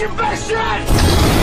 Retribution!